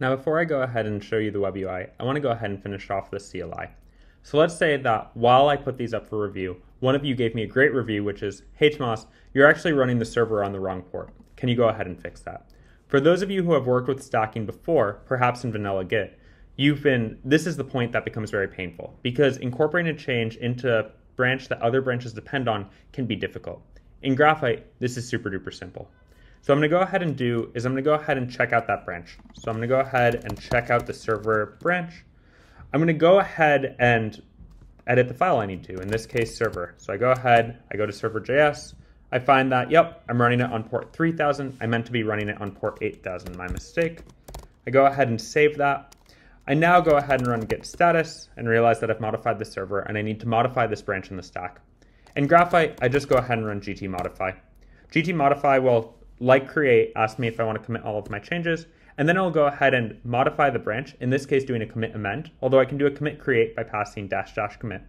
Now before I go ahead and show you the web UI, I want to go ahead and finish off the CLI. So let's say that while I put these up for review, one of you gave me a great review, which is, hey Tomas, you're actually running the server on the wrong port. Can you go ahead and fix that? For those of you who have worked with stacking before, perhaps in vanilla Git, you've been, this is the point that becomes very painful because incorporating a change into a branch that other branches depend on can be difficult. In Graphite, this is super duper simple. So I'm gonna go ahead and do is I'm gonna go ahead and check out that branch. So I'm gonna go ahead and check out the server branch. I'm going to go ahead and edit the file I need to, in this case server. So I go ahead, I go to server.js, I find that, yep, I'm running it on port 3000. I meant to be running it on port 8000, my mistake. I go ahead and save that. I now go ahead and run git status and realize that I've modified the server and I need to modify this branch in the stack. In Graphite, I just go ahead and run gt modify. gt modify will, like create, ask me if I want to commit all of my changes, and then I'll go ahead and modify the branch, in this case doing a commit amend, although I can do a commit create by passing dash dash commit.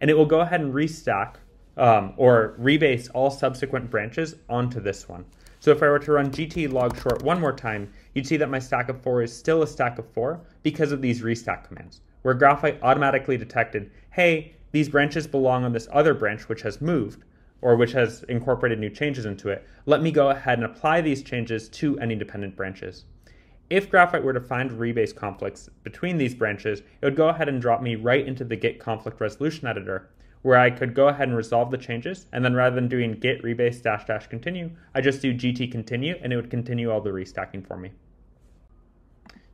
And it will go ahead and restack um, or rebase all subsequent branches onto this one. So if I were to run gt log short one more time, you'd see that my stack of four is still a stack of four because of these restack commands, where Graphite automatically detected, hey, these branches belong on this other branch which has moved, or which has incorporated new changes into it. Let me go ahead and apply these changes to any dependent branches. If Graphite were to find rebase conflicts between these branches, it would go ahead and drop me right into the Git conflict resolution editor, where I could go ahead and resolve the changes, and then rather than doing git rebase dash dash continue, I just do gt continue, and it would continue all the restacking for me.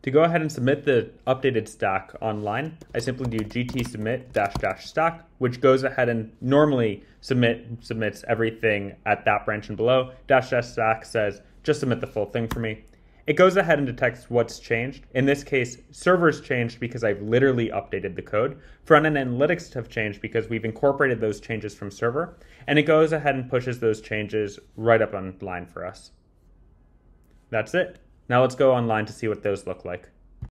To go ahead and submit the updated stack online, I simply do gt submit dash dash stack, which goes ahead and normally submit submits everything at that branch and below. Dash dash stack says just submit the full thing for me. It goes ahead and detects what's changed. In this case, servers changed because I've literally updated the code. Front-end analytics have changed because we've incorporated those changes from server. And it goes ahead and pushes those changes right up online for us. That's it. Now let's go online to see what those look like.